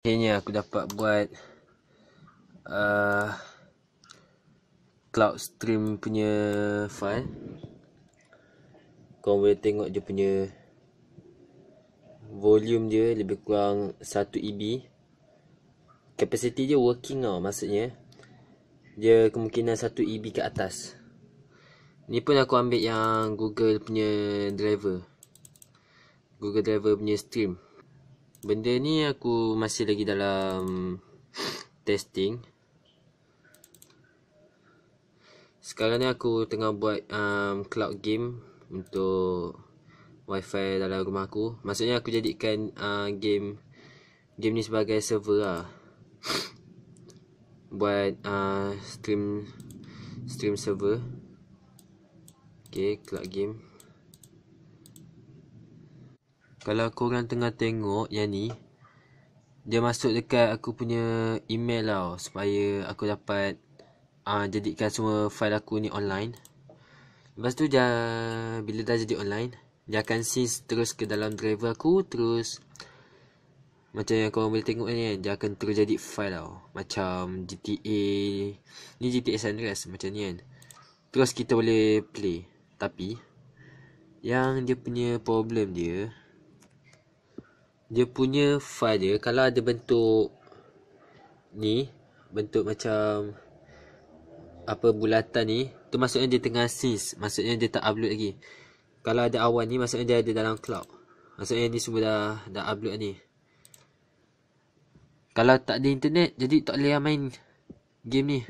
Akhirnya aku dapat buat uh, cloud stream punya file. Kau boleh tengok dia punya volume dia lebih kurang 1 EB. Capacity dia working tau maksudnya. Dia kemungkinan 1 EB ke atas. Ni pun aku ambil yang Google punya driver. Google driver punya stream. Benda ni aku masih lagi dalam testing. Sekarang ni aku tengah buat um, cloud game untuk wifi dalam rumah aku. Maksudnya aku jadikan uh, game game ni sebagai server lah. buat uh, stream stream server. Okay, cloud game. Kalau korang tengah tengok yang ni Dia masuk dekat aku punya email tau Supaya aku dapat uh, Jadikan semua file aku ni online. Lepas tu dia Bila dah jadi online Dia akan sync terus ke dalam driver aku Terus Macam yang korang boleh tengok ni Dia akan terus jadi file tau. Macam GTA Ni GTA San Andreas macam ni kan. Terus kita boleh play. Tapi Yang dia punya problem dia dia punya file dia kalau ada bentuk ni bentuk macam apa bulatan ni tu maksudnya dia tengah sis maksudnya dia tak upload lagi. Kalau ada awan ni maksudnya dia ada dalam cloud. Maksudnya ni semua dah dah upload ni. Kalau tak ada internet jadi tak boleh main game ni.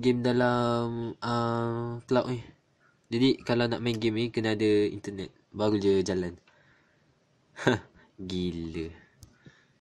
Game dalam uh, cloud ni. Jadi kalau nak main game ni kena ada internet. Baru je jalan Gilli.